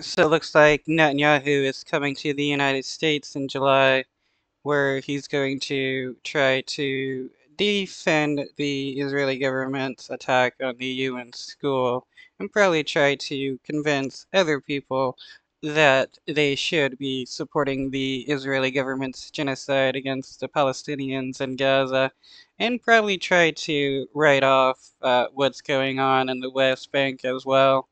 So it looks like Netanyahu is coming to the United States in July, where he's going to try to defend the Israeli government's attack on the UN school and probably try to convince other people that they should be supporting the Israeli government's genocide against the Palestinians in Gaza and probably try to write off uh, what's going on in the West Bank as well.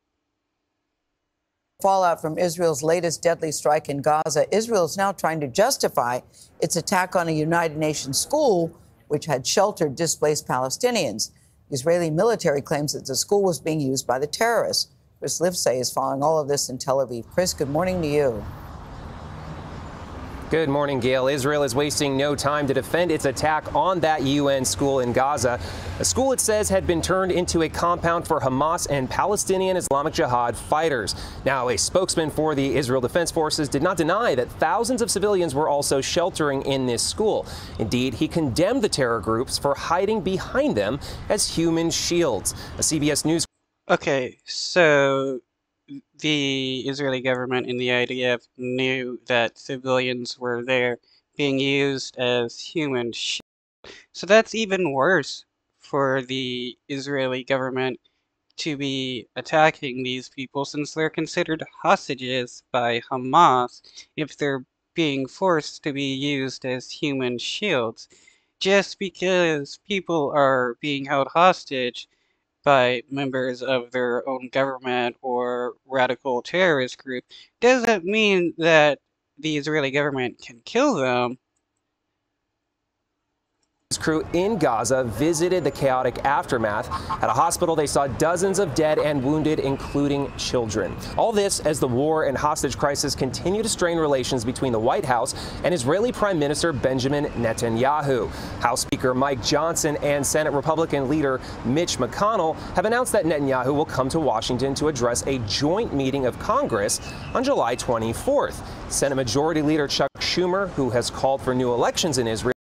Fallout from Israel's latest deadly strike in Gaza, Israel is now trying to justify its attack on a United Nations school which had sheltered displaced Palestinians. The Israeli military claims that the school was being used by the terrorists. Chris Livesay is following all of this in Tel Aviv. Chris, good morning to you. Good morning, Gail. Israel is wasting no time to defend its attack on that UN school in Gaza. A school it says had been turned into a compound for Hamas and Palestinian Islamic Jihad fighters. Now, a spokesman for the Israel Defense Forces did not deny that thousands of civilians were also sheltering in this school. Indeed, he condemned the terror groups for hiding behind them as human shields. A CBS News. Okay, so the Israeli government and the IDF knew that civilians were there being used as human shields. So that's even worse for the Israeli government to be attacking these people since they're considered hostages by Hamas if they're being forced to be used as human shields. Just because people are being held hostage by members of their own government or radical terrorist group doesn't mean that the Israeli government can kill them crew in Gaza visited the chaotic aftermath. At a hospital, they saw dozens of dead and wounded, including children. All this as the war and hostage crisis continue to strain relations between the White House and Israeli Prime Minister Benjamin Netanyahu. House Speaker Mike Johnson and Senate Republican leader Mitch McConnell have announced that Netanyahu will come to Washington to address a joint meeting of Congress on July 24th. Senate Majority Leader Chuck Schumer, who has called for new elections in Israel,